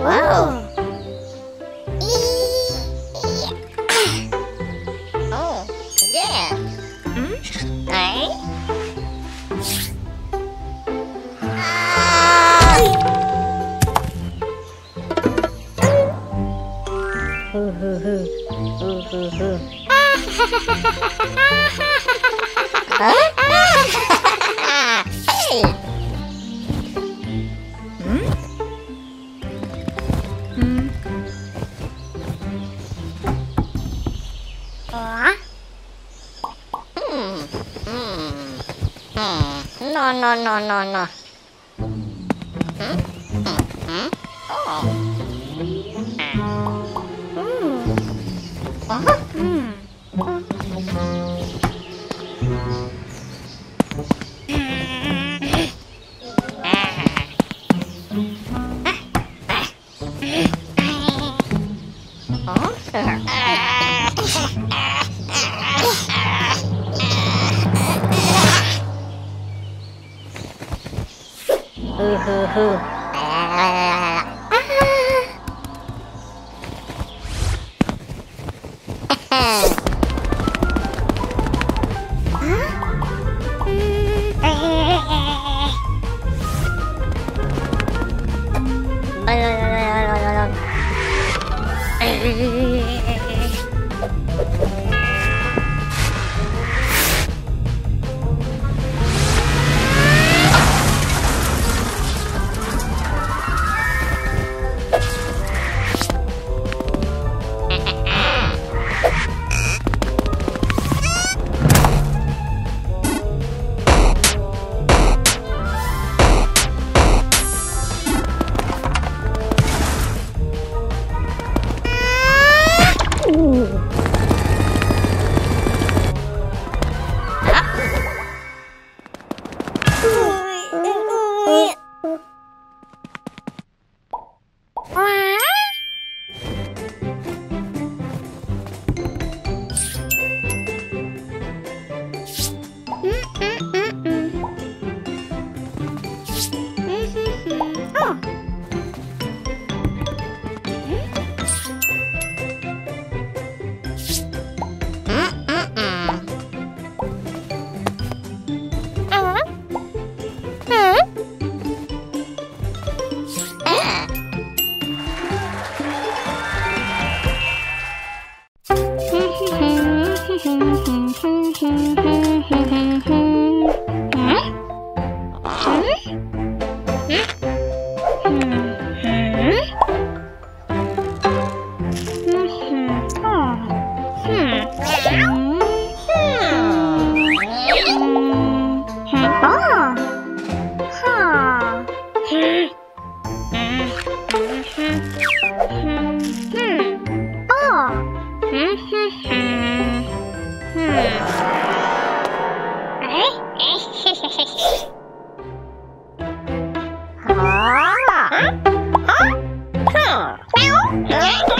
Wow. Oh, yeah. Hả? Hey. No, no, no, no, あ。あ。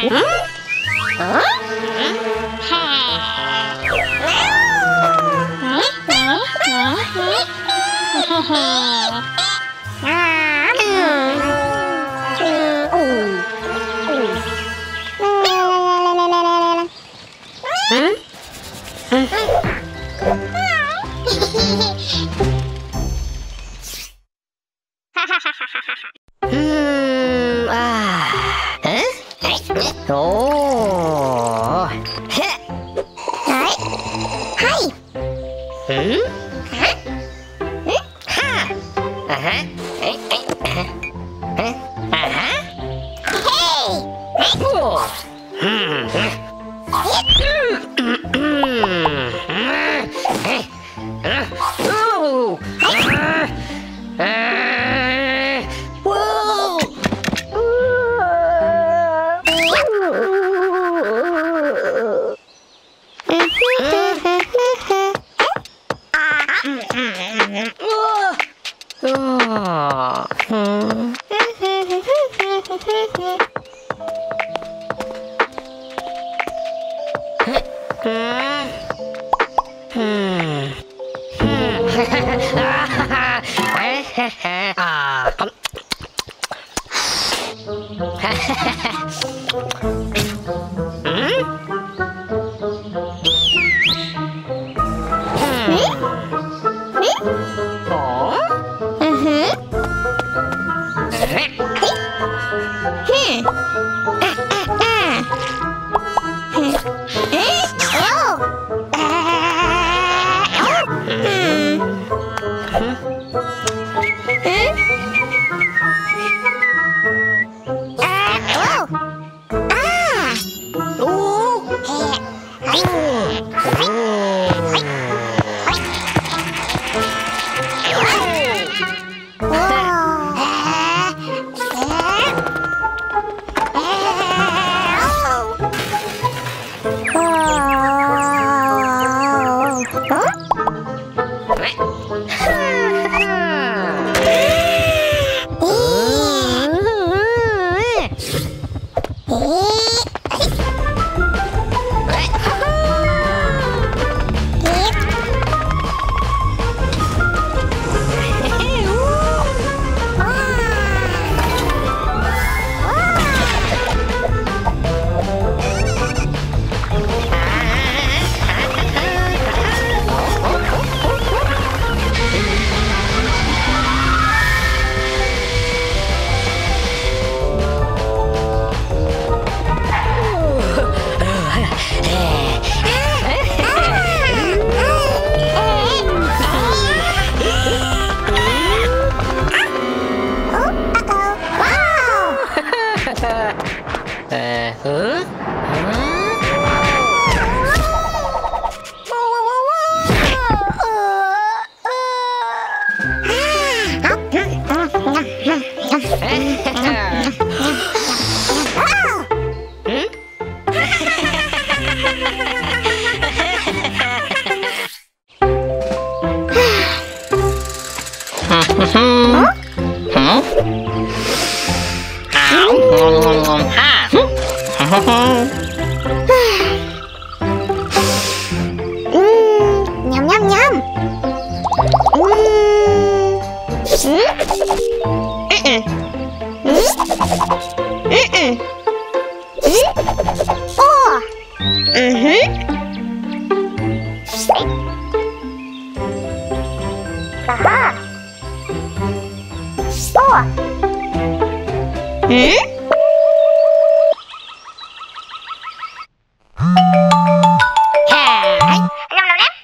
Huh?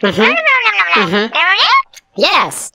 Mm-hmm. Mm-hmm. Yes.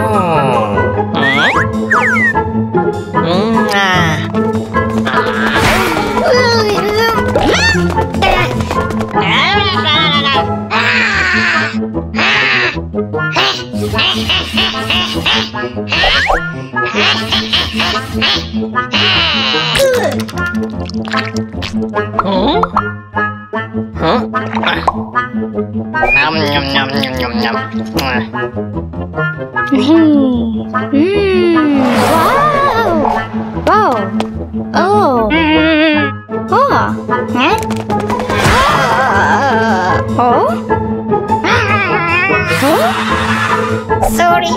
Oh. Hả? Nhầm nhầm nhầm nhầm nhầm nhầm Wow hmm. hmm. Wow. Oh. Oh. Hả? Oh. Huh? Sorry.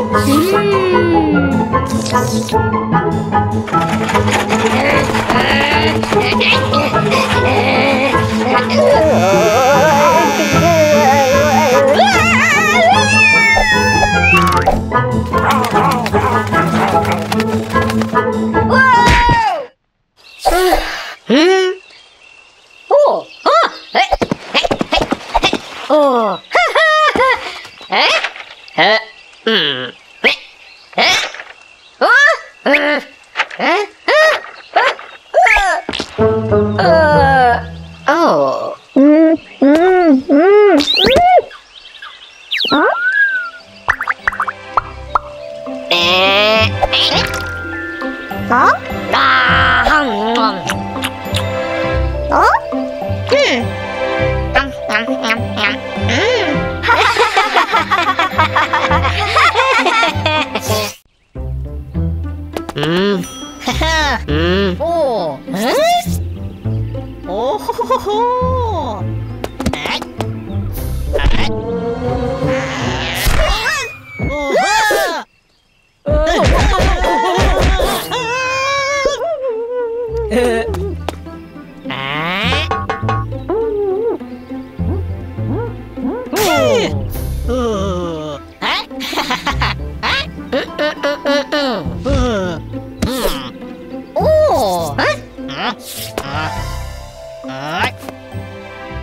Mm. うん。おおえー、おほほほ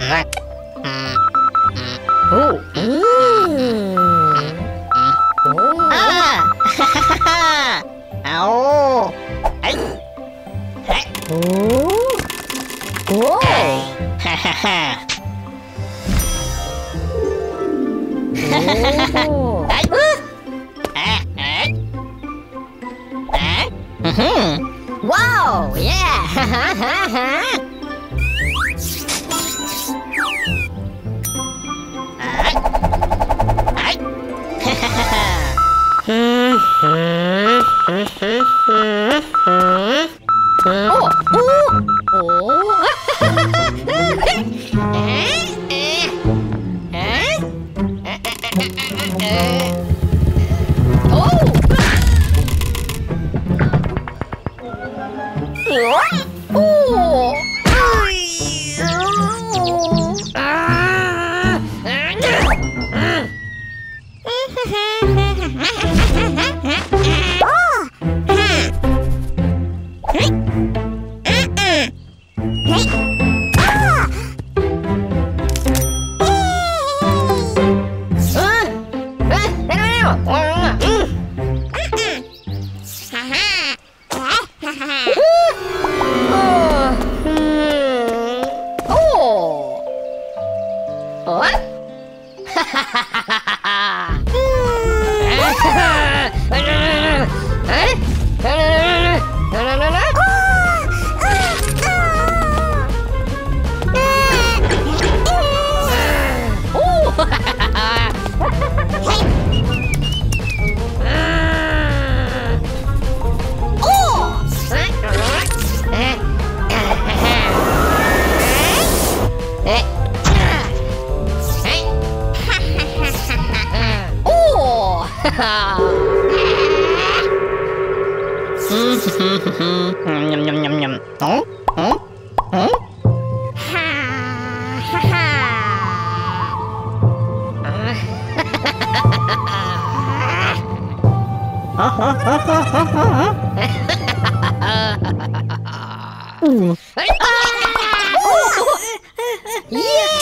Ага. 耶！